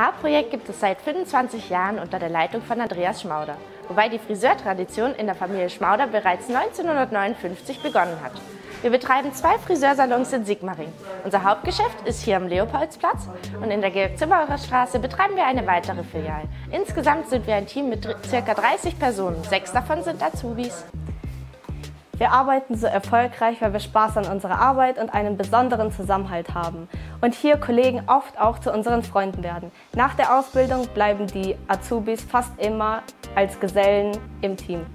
Haarprojekt gibt es seit 25 Jahren unter der Leitung von Andreas Schmauder, wobei die Friseurtradition in der Familie Schmauder bereits 1959 begonnen hat. Wir betreiben zwei Friseursalons in Sigmaring. Unser Hauptgeschäft ist hier am Leopoldsplatz und in der Georg-Zimmerer Straße betreiben wir eine weitere Filiale. Insgesamt sind wir ein Team mit ca. 30 Personen. Sechs davon sind Azubis. Wir arbeiten so erfolgreich, weil wir Spaß an unserer Arbeit und einen besonderen Zusammenhalt haben. Und hier Kollegen oft auch zu unseren Freunden werden. Nach der Ausbildung bleiben die Azubis fast immer als Gesellen im Team.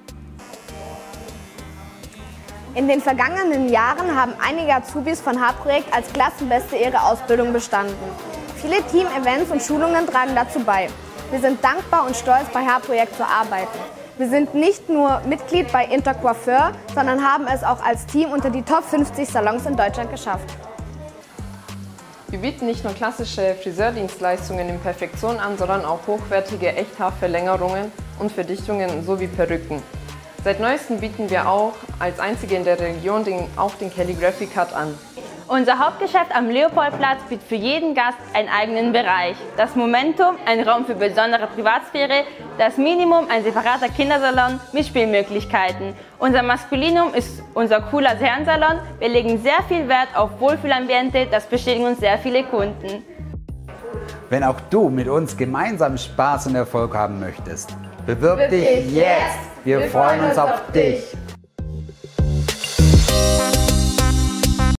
In den vergangenen Jahren haben einige Azubis von H-Projekt als Klassenbeste ihre Ausbildung bestanden. Viele Team-Events und Schulungen tragen dazu bei. Wir sind dankbar und stolz, bei H-Projekt zu arbeiten. Wir sind nicht nur Mitglied bei Intercoiffeur, sondern haben es auch als Team unter die Top 50 Salons in Deutschland geschafft. Wir bieten nicht nur klassische Friseurdienstleistungen in Perfektion an, sondern auch hochwertige Echthaarverlängerungen und Verdichtungen sowie Perücken. Seit neuestem bieten wir auch als einzige in der Region den, auch den Calligraphy Cut an. Unser Hauptgeschäft am Leopoldplatz bietet für jeden Gast einen eigenen Bereich. Das Momentum, ein Raum für besondere Privatsphäre, das Minimum, ein separater Kindersalon mit Spielmöglichkeiten. Unser Maskulinum ist unser cooler Herrensalon. Wir legen sehr viel Wert auf Wohlfühlambiente, das bestätigen uns sehr viele Kunden. Wenn auch du mit uns gemeinsam Spaß und Erfolg haben möchtest, bewirb dich jetzt. Wir freuen uns auf dich.